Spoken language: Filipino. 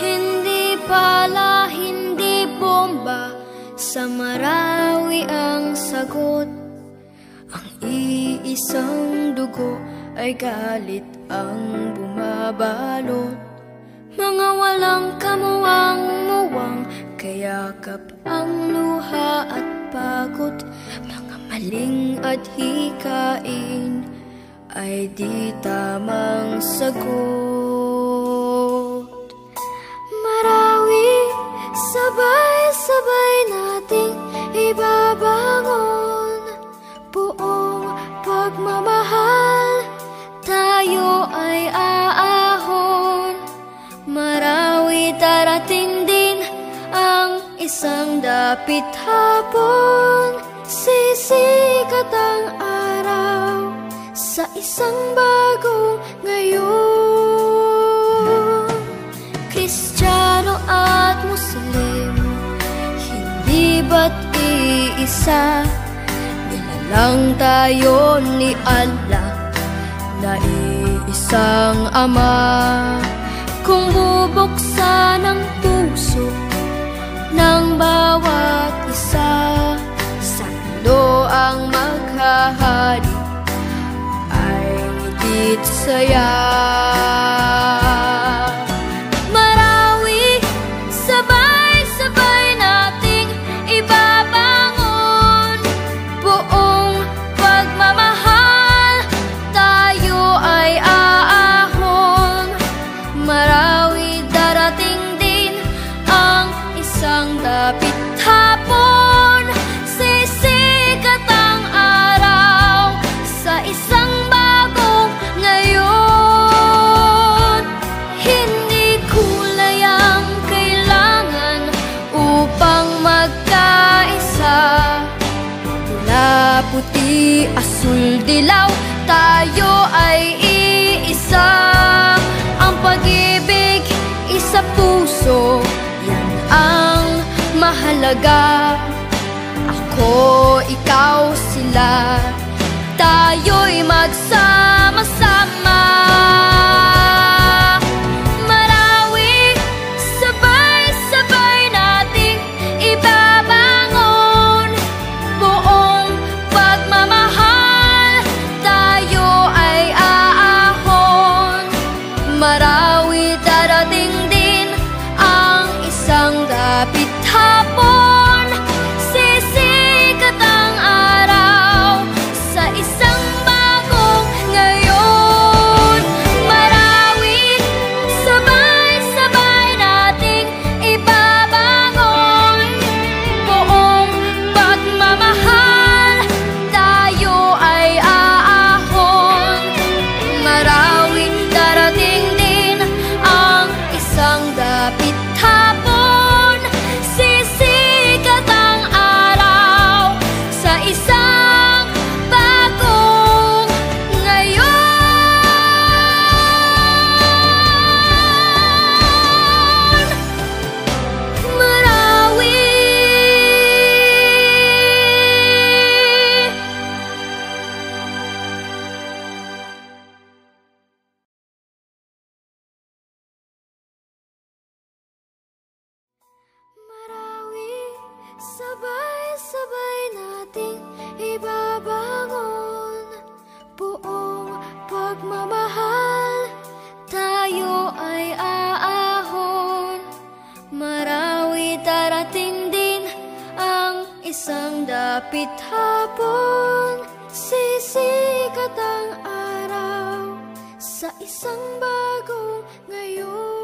Hindi pala, hindi bomba. Sa Marawi ang sagot. Ang iisang dugo ay galit ang bumabalot. Mga walang kamuwang muwang Kayakap ang luha at pagod. Mga maling at hikain Ay di tamang sagot dapit hapon Sisikat ang araw sa isang bagong ngayon. Kristiyano at Muslim Hindi ba't iisa? Nilalang tayo ni Allah Na iisang Ama. Kung bubuksan ang puso ngigit saya Marawi, sabay-sabay nating ibabangon. Buong pagmamahal, tayo ay aahon. Marawi, darating din ang isang dapit hapon mahalaga Ako, ikaw, sila sabay-sabay nating ibabangon Buong pagmamahal, tayo ay aahon. Marawi, darating din ang isang dapit hapon. Sisikat ang araw sa isang bagong ngayon